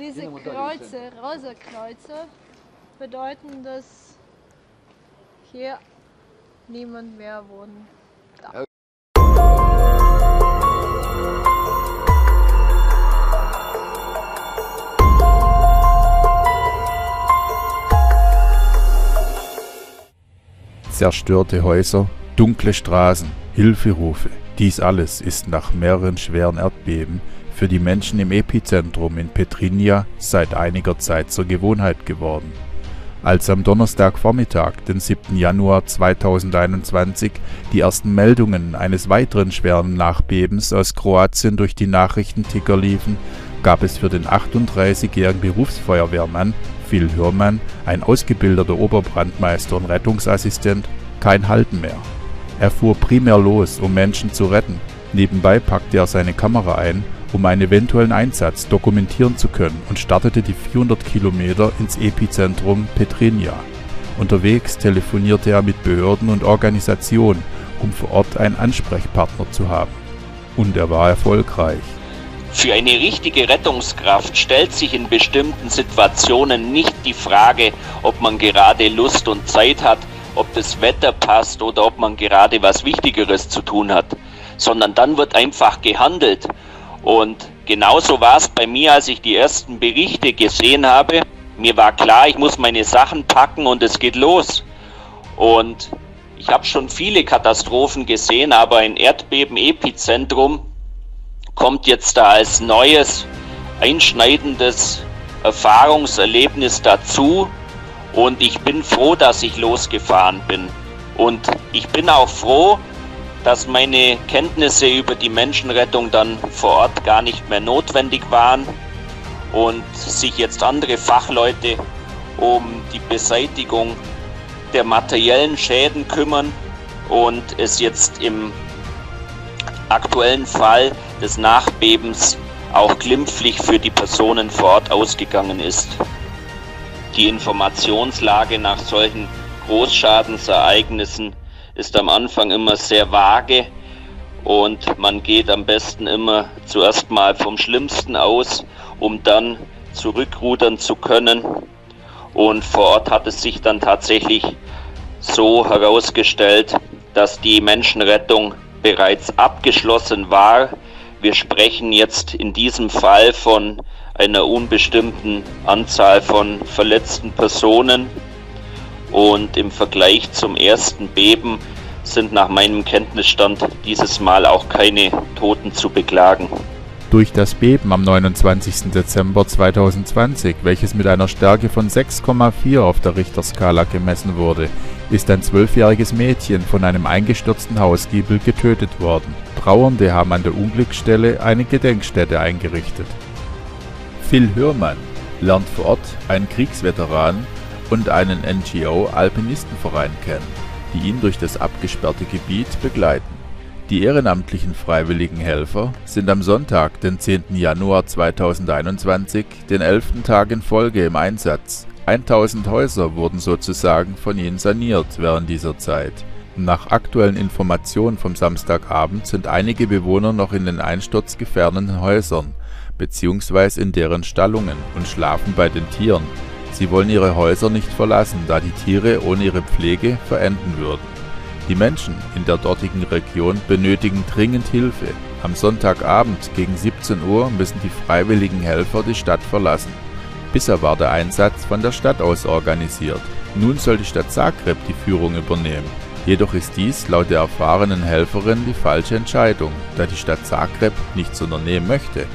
Diese Kreuze, rosa Kreuze, bedeuten, dass hier niemand mehr wohnen darf. Zerstörte Häuser, dunkle Straßen, Hilferufe. Dies alles ist nach mehreren schweren Erdbeben für die Menschen im Epizentrum in Petrinja seit einiger Zeit zur Gewohnheit geworden. Als am Donnerstagvormittag, den 7. Januar 2021, die ersten Meldungen eines weiteren schweren Nachbebens aus Kroatien durch die Nachrichtenticker liefen, gab es für den 38-jährigen Berufsfeuerwehrmann Phil Hürmann, ein ausgebildeter Oberbrandmeister und Rettungsassistent, kein Halten mehr. Er fuhr primär los, um Menschen zu retten. Nebenbei packte er seine Kamera ein um einen eventuellen Einsatz dokumentieren zu können und startete die 400 Kilometer ins Epizentrum Petrinja. Unterwegs telefonierte er mit Behörden und Organisationen, um vor Ort einen Ansprechpartner zu haben. Und er war erfolgreich. Für eine richtige Rettungskraft stellt sich in bestimmten Situationen nicht die Frage, ob man gerade Lust und Zeit hat, ob das Wetter passt oder ob man gerade was Wichtigeres zu tun hat, sondern dann wird einfach gehandelt und genauso war es bei mir, als ich die ersten Berichte gesehen habe. Mir war klar, ich muss meine Sachen packen und es geht los. Und ich habe schon viele Katastrophen gesehen, aber ein Erdbeben-Epizentrum kommt jetzt da als neues, einschneidendes Erfahrungserlebnis dazu. Und ich bin froh, dass ich losgefahren bin. Und ich bin auch froh, dass meine Kenntnisse über die Menschenrettung dann vor Ort gar nicht mehr notwendig waren und sich jetzt andere Fachleute um die Beseitigung der materiellen Schäden kümmern und es jetzt im aktuellen Fall des Nachbebens auch glimpflich für die Personen vor Ort ausgegangen ist. Die Informationslage nach solchen Großschadensereignissen ist am Anfang immer sehr vage und man geht am besten immer zuerst mal vom Schlimmsten aus, um dann zurückrudern zu können. Und vor Ort hat es sich dann tatsächlich so herausgestellt, dass die Menschenrettung bereits abgeschlossen war. Wir sprechen jetzt in diesem Fall von einer unbestimmten Anzahl von verletzten Personen. Und im Vergleich zum ersten Beben sind nach meinem Kenntnisstand dieses Mal auch keine Toten zu beklagen. Durch das Beben am 29. Dezember 2020, welches mit einer Stärke von 6,4 auf der Richterskala gemessen wurde, ist ein zwölfjähriges Mädchen von einem eingestürzten Hausgiebel getötet worden. Trauernde haben an der Unglücksstelle eine Gedenkstätte eingerichtet. Phil Hörmann lernt vor Ort einen Kriegsveteran und einen NGO-Alpinistenverein kennen, die ihn durch das abgesperrte Gebiet begleiten. Die ehrenamtlichen freiwilligen Helfer sind am Sonntag, den 10. Januar 2021, den elften Tag in Folge im Einsatz. 1000 Häuser wurden sozusagen von ihnen saniert während dieser Zeit. Nach aktuellen Informationen vom Samstagabend sind einige Bewohner noch in den einsturzgefährdeten Häusern bzw. in deren Stallungen und schlafen bei den Tieren, Sie wollen ihre Häuser nicht verlassen, da die Tiere ohne ihre Pflege verenden würden. Die Menschen in der dortigen Region benötigen dringend Hilfe. Am Sonntagabend gegen 17 Uhr müssen die freiwilligen Helfer die Stadt verlassen. Bisher war der Einsatz von der Stadt aus organisiert. Nun soll die Stadt Zagreb die Führung übernehmen. Jedoch ist dies laut der erfahrenen Helferin die falsche Entscheidung, da die Stadt Zagreb nichts unternehmen möchte.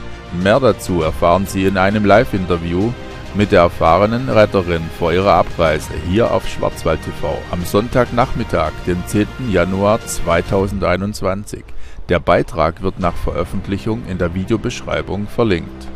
Mehr dazu erfahren Sie in einem Live-Interview mit der erfahrenen Retterin vor ihrer Abreise hier auf Schwarzwald TV am Sonntagnachmittag, dem 10. Januar 2021. Der Beitrag wird nach Veröffentlichung in der Videobeschreibung verlinkt